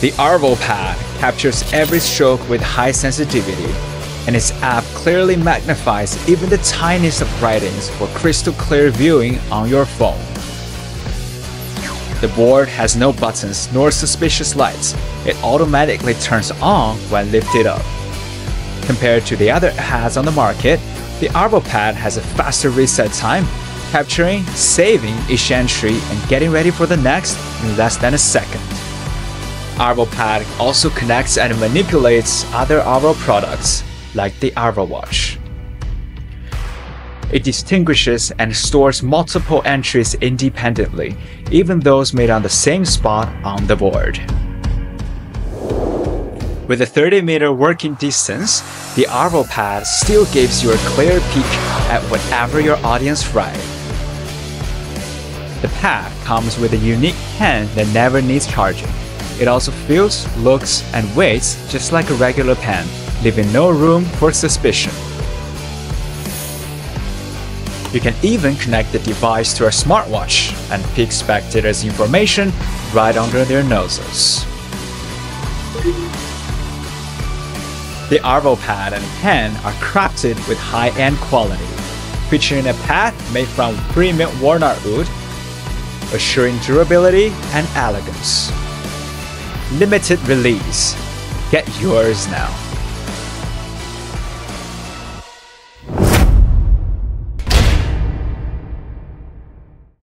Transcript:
The iArvel Pad captures every stroke with high sensitivity, and its app clearly magnifies even the tiniest of writings for crystal clear viewing on your phone. The board has no buttons nor suspicious lights. It automatically turns on when lifted up. Compared to the other pads on the market, the iArvel Pad has a faster reset time, capturing, saving each entry, and getting ready for the next in less than a second. iArvel Pad also connects and manipulates other iArvel products, like the iArvel Watch. It distinguishes and stores multiple entries independently, even those made on the same spot on the board. With a 30 meter working distance, the iArvel Pad still gives you a clear peek at whatever your audience write. The pad comes with a unique pen that never needs charging. It also feels, looks, and weighs just like a regular pen, leaving no room for suspicion. You can even connect the device to a smartwatch and pick spectators' information right under their noses. The iArvel pad and pen are crafted with high-end quality, featuring a pad made from premium walnut wood, assuring durability and elegance. Limited release. Get yours now.